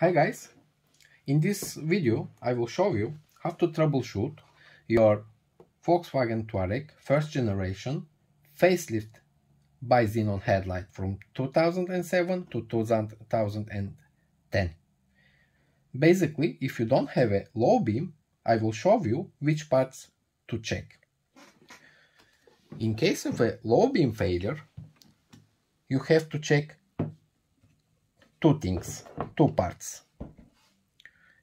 Hi guys, in this video I will show you how to troubleshoot your Volkswagen Touareg first generation facelift Bi-Xenon headlight from 2007 to 2010. Basically, if you don't have a low beam, I will show you which parts to check. In case of a low beam failure, you have to check two things, two parts.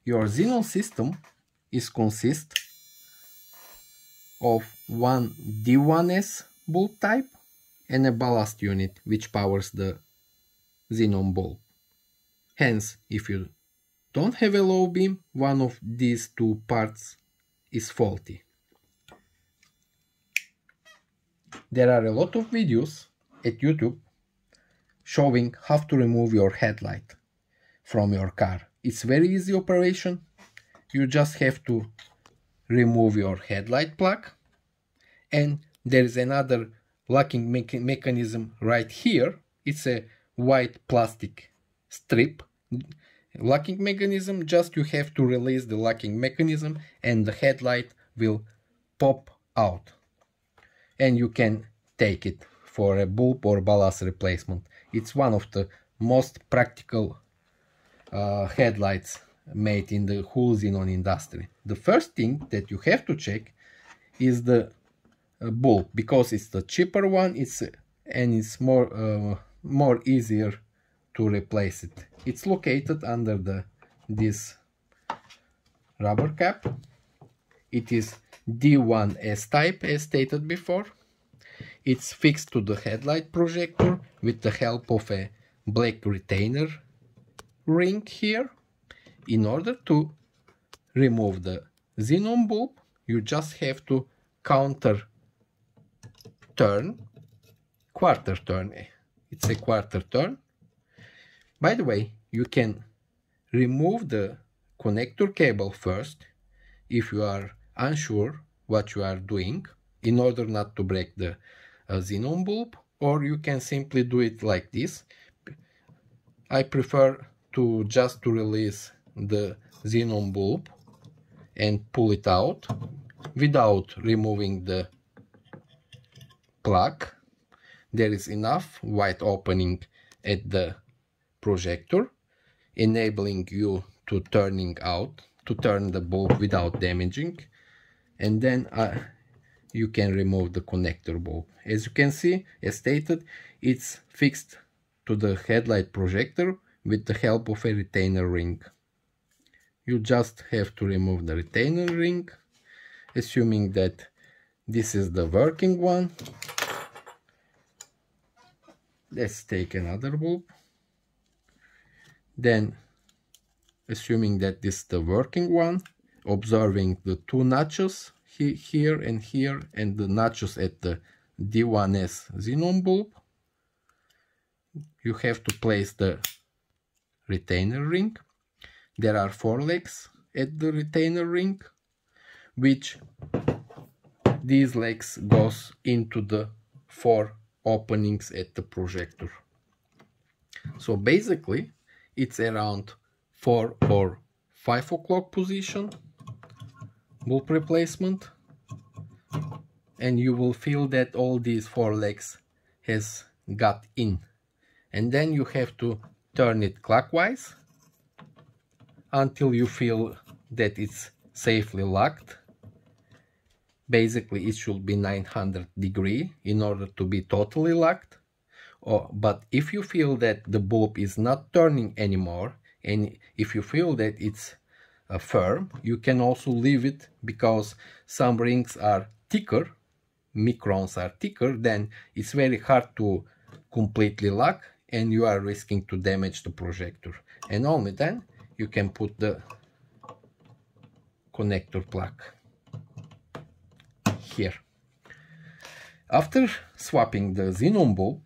Your Xenon system is consist of one D1S bulb type and a ballast unit which powers the Xenon bulb. Hence, if you don't have a low beam, one of these two parts is faulty. There are a lot of videos at YouTube showing how to remove your headlight from your car. It's very easy operation. You just have to remove your headlight plug and there is another locking mecha mechanism right here. It's a white plastic strip locking mechanism. Just you have to release the locking mechanism and the headlight will pop out and you can take it for a bulb or ballast replacement. It's one of the most practical uh, headlights made in the whole xenon industry. The first thing that you have to check is the uh, bulb because it's the cheaper one it's and it's more uh, more easier to replace it. It's located under the this rubber cap. It is D1S type as stated before it's fixed to the headlight projector with the help of a black retainer ring here. In order to remove the xenon bulb, you just have to counter turn, quarter turn. Eh, it's a quarter turn. By the way, you can remove the connector cable first if you are unsure what you are doing in order not to break the a xenon bulb or you can simply do it like this. I prefer to just to release the xenon bulb and pull it out without removing the plug. There is enough white opening at the projector enabling you to turning out to turn the bulb without damaging and then I, you can remove the connector bulb. As you can see, as stated, it's fixed to the headlight projector with the help of a retainer ring. You just have to remove the retainer ring, assuming that this is the working one. Let's take another bulb. Then, assuming that this is the working one, observing the two notches he, here and here and the notches at the D1S xenon bulb. You have to place the retainer ring. There are four legs at the retainer ring, which these legs goes into the four openings at the projector. So basically, it's around 4 or 5 o'clock position bulb replacement and you will feel that all these four legs has got in. And then you have to turn it clockwise until you feel that it's safely locked. Basically it should be 900 degree in order to be totally locked. Or, but if you feel that the bulb is not turning anymore and if you feel that it's uh, firm. You can also leave it because some rings are thicker, microns are thicker, then it's very hard to completely lock and you are risking to damage the projector. And only then you can put the connector plug here. After swapping the xenon bulb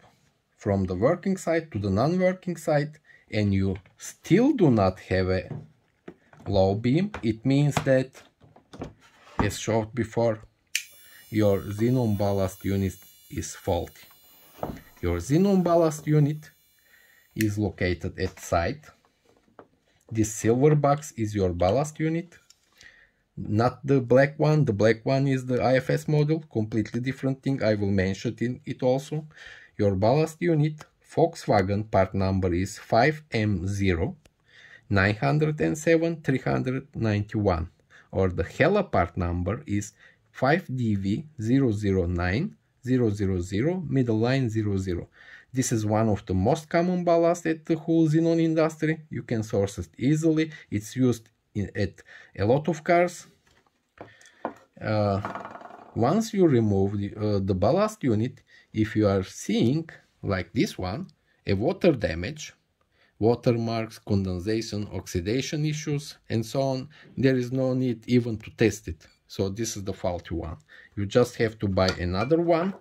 from the working side to the non-working side and you still do not have a low beam, it means that, as showed before, your xenon ballast unit is faulty. Your xenon ballast unit is located at site This silver box is your ballast unit, not the black one. The black one is the AFS module, completely different thing. I will mention in it also. Your ballast unit, Volkswagen part number is 5M0 907 391 or the Hella part number is 5DV 009 000 middle line 00. This is one of the most common ballast at the whole xenon industry. You can source it easily. It's used in, at a lot of cars. Uh, once you remove the, uh, the ballast unit, if you are seeing, like this one, a water damage, watermarks, condensation, oxidation issues, and so on, there is no need even to test it. So this is the faulty one. You just have to buy another one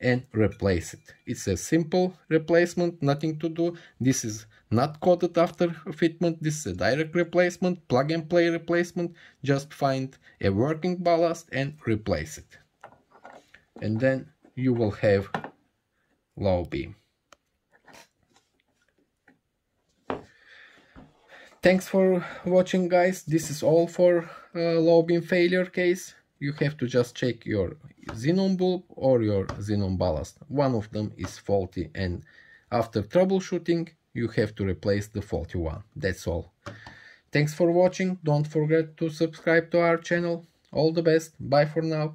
and replace it. It's a simple replacement, nothing to do. This is not coded after fitment. This is a direct replacement, plug and play replacement. Just find a working ballast and replace it. And then you will have low beam. Thanks for watching guys. This is all for uh, low beam failure case. You have to just check your xenon bulb or your xenon ballast. One of them is faulty and after troubleshooting you have to replace the faulty one. That's all. Thanks for watching. Don't forget to subscribe to our channel. All the best. Bye for now.